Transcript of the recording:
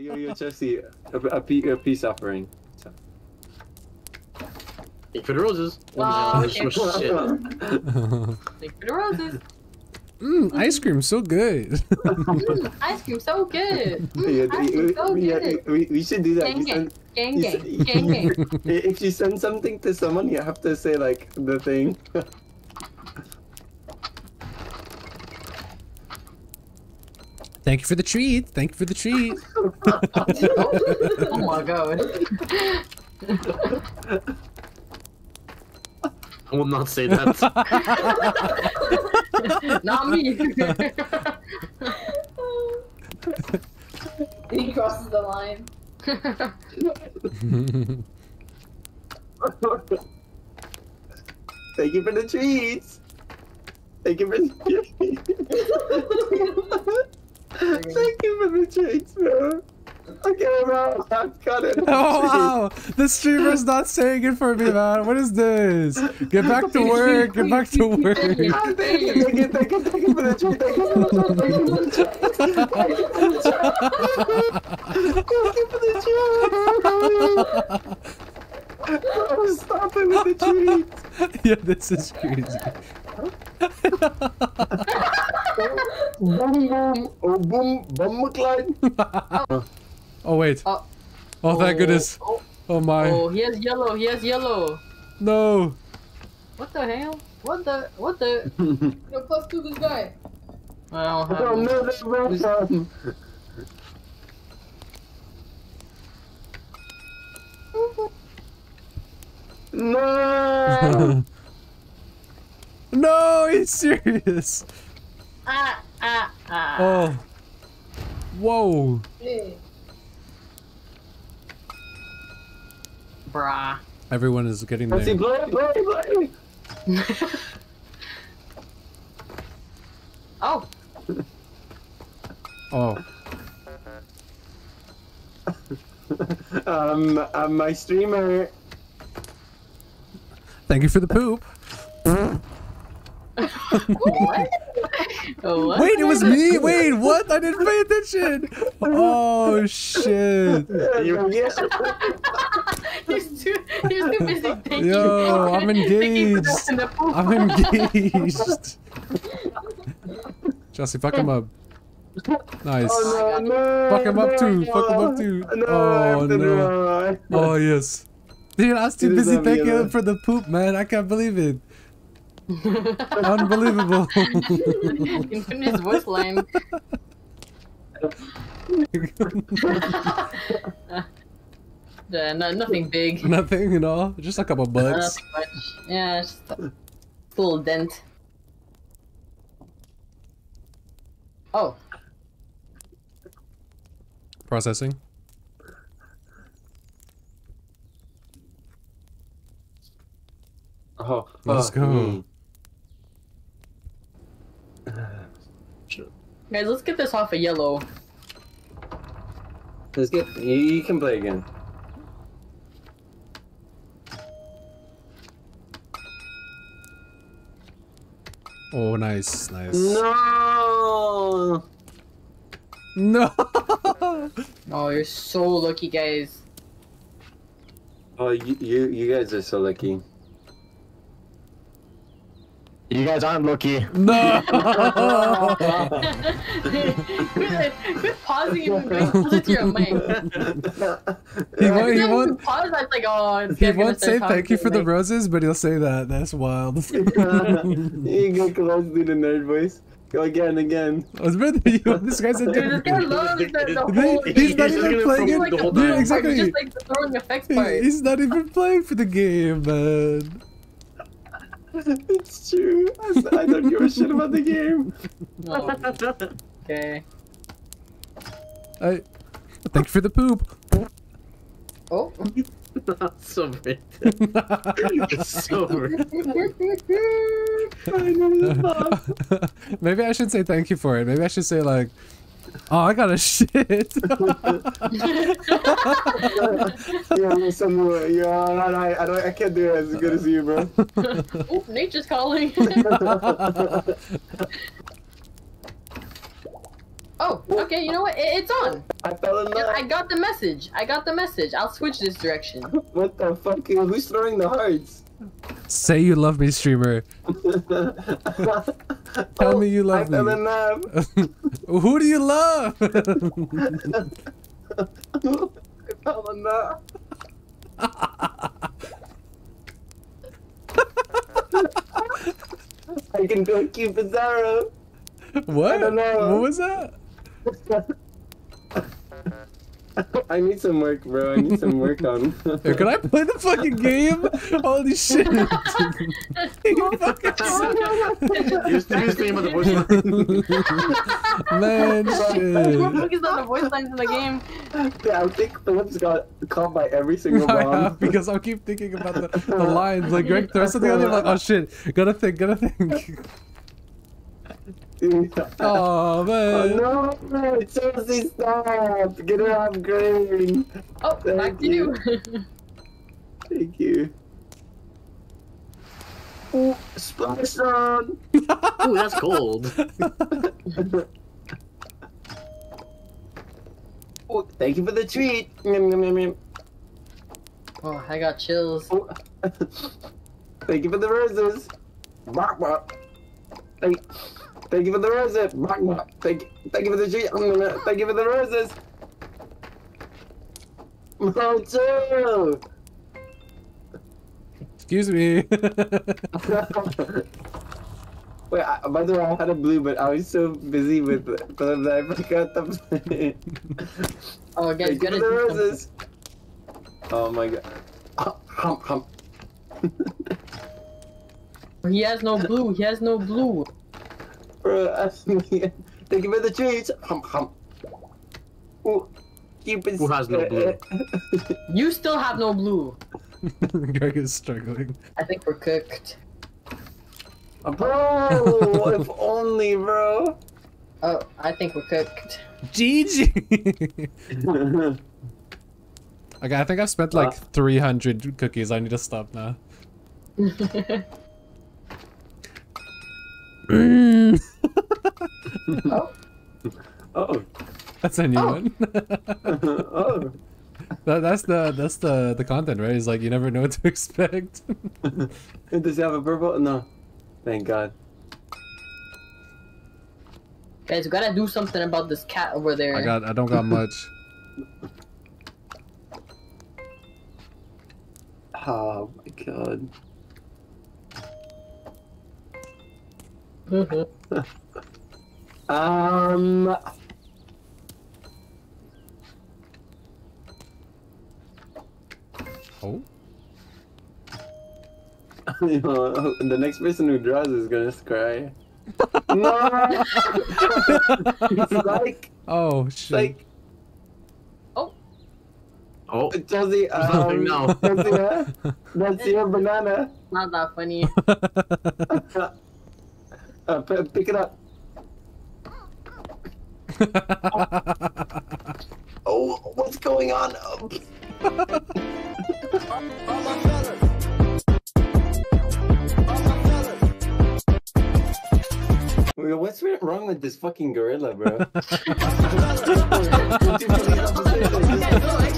yo, yo, Jesse, a, a, a peace offering. Thank for the roses. Wow. Oh, shit. Thank you for the roses. Mmm, ice cream, so good. Mm, ice cream so good. Yeah, Mm, ice cream so yeah, good. we, we should do that. Gang You gang. send- Gang you gang. s- Gang gang. if you send something to someone, you have to say like the thing. Thank you for the treat. Thank you for the treat. oh my god. I will not say that. Not me. He crosses the line. Thank you for the treats. Thank you for the treats. Thank you for the treats, bro. Okay, bro. I've got it. Oh wow! The streamer's not saying it for me, man. What is this? Get back to work. Get back to work. Thank you, thank you, thank you, thank you for the treat. Thank you for the treat. Thank you for the treat. Thank you for the treat. Oh, stop it with the treats. yeah, this is crazy. Boom, boom. Oh, boom. Boom, McLean. Oh wait. Oh. Oh thank oh, goodness. Oh, Oh my. oh, he has yellow. He has yellow. No. What the hell? What the? What the? Yo, plus two this guy. I don't have. Oh, no, that's wrong. No! no, he's serious. Ah ah ah. Oh. Whoa. Hey. Brah. Everyone is getting Let's see, there. play, play, play. Oh. Oh. um, um, my streamer. Thank you for the poop. what? Oh, what? Wait, it was me. Wait, what? I didn't pay attention. Oh shit. Yeah. he's too. He's too busy thinking. Yo, I'm thinking for the- engaged. in the. I'm engaged. Chelsea, fuck him up. Nice. Oh, no, no, Fuck him up no, too, fuck him up too. No, Oh, I have to do no. Oh yes. Dude, I was too busy doesn't thanking him for the poop, man. I can't believe it. Unbelievable. in his voice line. Yeah, no, nothing big. Nothing, you know, just a couple bucks. Nothing much. Yeah, just a little dent. Oh, Processing. Oh, Let's oh, go. me. Guys, let's get this off of yellow. Let's get. You, you can play again. Oh, nice, nice. No. No. Oh, you're so lucky, guys. Oh, you, you, you guys are so lucky. You guys aren't lucky. no. quit, quit pausing and going closer to your mic. He won't. He Every time you won't. Pause, that's like, oh, it's He won't say thank you for the mic. roses, but he'll say that. That's wild. you get close to the nerd voice. Go again, again. I was really you. This guy's a Dude, this guy loves the, the He- whole. he's not even playing it. like the the whole Dude, exactly. Just like the throwing effects part. He's not even playing for the game, man. It's true. I, I don't give a shit about the game. Okay. I thank you for the poop. Oh. That's so right. It's so right. Maybe I should say thank you for it. Maybe I should say like, oh, I got a shit. yeah, listen, yeah, I, I, don't, I can't do it as good as you, bro. oh, nature's calling. Oh, okay. You know what? It, it's on. I fell in Yeah, I got the message. I got the message. I'll switch this direction. What the fuck? Who's throwing the hearts? Say you love me, streamer. Tell me oh, you love I me. Who do you love? I fell in love. I can do a cute Bizarro. what? I don't know. What was that? I need some work, bro. I need some work on. Here, can I play the fucking game? Holy shit! You fucking You're still you're thinking about the voice line. Man, shit. Look at the voice lines in the game. Yeah, I think Phillips got caught by every single I have, because I'll keep thinking about the, the lines. Like, Greg throws something on you, I'm like, oh shit, gotta think, gotta think. Oh Oh man. no! Chelsea, stop! Get her off green. Oh, Thank back to you. Thank you. Ooh, splash on! Ooh, that's cold. oh, thank you for the treat. Oh, I got chills. Oh. thank you for the roses. Bark, bark. Thank, thank you for the roses. Bark, bark. Thank, thank you for the treat. Mm, Thank you for the roses. Mojo! Excuse me. Wait, I, by the way, I had a blue, but I was so busy with Philip that I forgot the play. Oh, guys, Thank you for the roses. Oh my god. Hump, hump, hump. He has no blue. He has no blue. Bro, ask me. Thank you for the treats. Hump, hump. Ooh, Cupid's. Who has no blue? You still have no blue. Greg is struggling. I think we're cooked. bro, if only, bro. Oh, I think we're cooked. GG. okay, I think I've spent like Uh. 300 cookies. I need to stop now. Mm. oh, oh, That's a new Oh. one. oh. that, that's the that's the the content, right? It's like you never know what to expect. Does he have a purple? No. Thank God. guys, we gotta do something about this cat over there. I got I don't got much. Oh my God. Um. Oh. You know, the next person who draws is gonna cry. no! it's like, Oh shit. like, Oh, Chelsea, nothing um, no. Chelsea, that's your banana. Not that funny. Uh, pick it up. Oh, what's going on? Oh. Wait, What's wrong with this fucking gorilla, bro? You guys know,